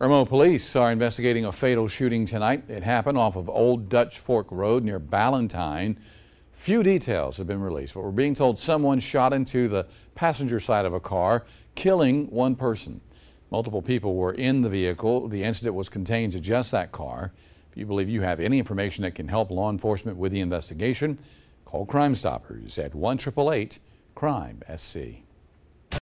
Irmo police are investigating a fatal shooting tonight. It happened off of Old Dutch Fork Road near Ballentine. Few details have been released, but we're being told someone shot into the passenger side of a car, killing one person. Multiple people were in the vehicle. The incident was contained to just that car. If you believe you have any information that can help law enforcement with the investigation, call Crime Stoppers at 1 Crime SC.